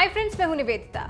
में हूँ Nivedita.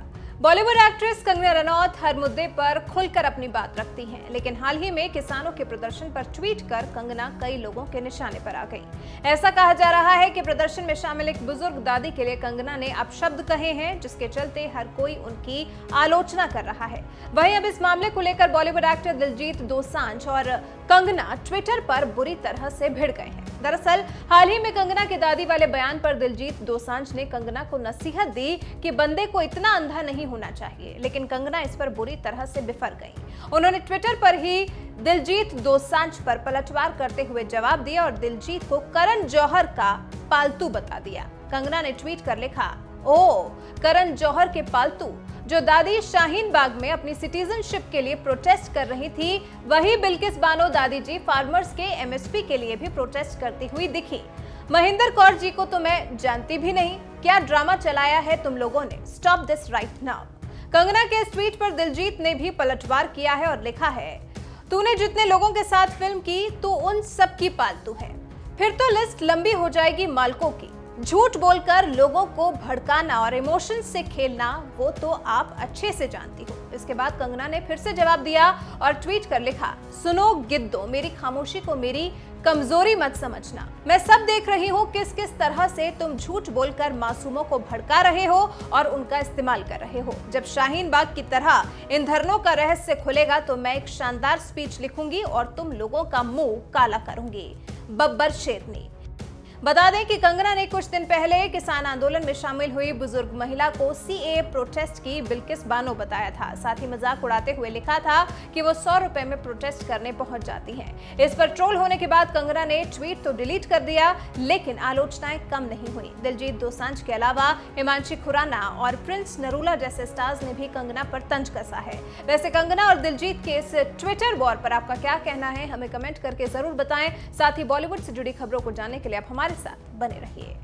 Bollywood actress Kangana Ranaut हर मुद्दे पर खुलकर अपनी बात रखती हैं, लेकिन हाल ही में किसानों के प्रदर्शन पर ट्वीट कर कंगना कई लोगों के निशाने पर आ गई। ऐसा कहा जा रहा है कि प्रदर्शन में शामिल एक बुज़ुर्ग दादी के लिए कंगना ने अपशब्द कहे हैं, जिसके चलते हर कोई उनकी आलोचना कर रहा है। वहीं अब इस मामले को लेकर बॉलीवुड एक्टर दिलजीत दोसांझ और कंगना ट्विटर पर बुरी तरह से भिड़ गए हैं। दरअसल, हाल ही में कंगना के दादी वाले बयान पर दिलजीत दोसांझ ने कंगना को नसीहत दी कि बंदे को इतना अंधा नहीं होना चाहिए, लेकिन कंगना इस पर बुरी तरह से बिफर गई। उन्होंने ट्विटर पर ही दिलजीत दोसांझ पर पलटवार करते हुए जवाब दिया और दिलजीत को करण जौहर का पालतू बता दिया। कंगना ने ट्वीट कर लिखा ओ करण जौहर के पालतू जो दादी शाहीन बाग में अपनी सिटीजनशिप के लिए प्रोटेस्ट कर रही थी, वही बिल्किस बानो दादी जी फार्मर्स के एमएसपी के लिए भी प्रोटेस्ट करती हुई दिखी। महेंद्र कौर जी को तो मैं जानती भी नहीं। क्या ड्रामा चलाया है तुम लोगों ने? Stop this right now Kangana के ट्वीट पर दिलजीत ने भी पलटवार किया है और लिखा है, तूने जितने लोगों के साथ फ़िल्म की, तू उन सब की पालतू है। फिर तो लिस्ट लंबी हो जाएगी मालकों की। झूठ बोलकर लोगों को भड़काना और इमोशन से खेलना, वो तो आप अच्छे से जानती हो। इसके बाद कंगना ने फिर से जवाब दिया और ट्वीट कर लिखा, सुनो गिद्दो, मेरी खामोशी को मेरी कमज़ोरी मत समझना। मैं सब देख रही हूँ किस किस तरह से तुम झूठ बोलकर मासूमों को भड़का रहे हो और उनका इस्तेमाल कर रहे हो। जब शाहीन बाग की तरह इन धरनों का रहस्य खुलेगा तो मैं एक शानदार स्पीच लिखूँगी और तुम लोगों का मुँह काला करूँगी। बब्बर शेरनी बता दें कि कंगना ने कुछ दिन पहले किसान आंदोलन में शामिल हुई बुज़ुर्ग महिला को सीए प्रोटेस्ट की बिल्किस बानो बताया था। साथ ही मज़ाक उड़ाते हुए लिखा था कि वो सौ रुपए में प्रोटेस्ट करने पहुँच जाती हैं। इस पर ट्रोल होने के बाद कंगना ने ट्वीट तो डिलीट कर दिया, लेकिन आलोचनाएँ कम नहीं हुई। दिलजीत दोसांझ के अलावा हिमांशी खुराना और प्रिंस नरूला जैसे स्टार्स ने भी कंगना पर तंज कसा है। वैसे कंगना और दिलजीत के इस ट्विटर वॉर पर आपका क्या कहना है, हमें कमेंट करके ज़रूर बताएँ। साथ ही बॉलीवुड से जुड़ी खबरों को जानने के लिए आप हमारे हमारे साथ बने रहिए।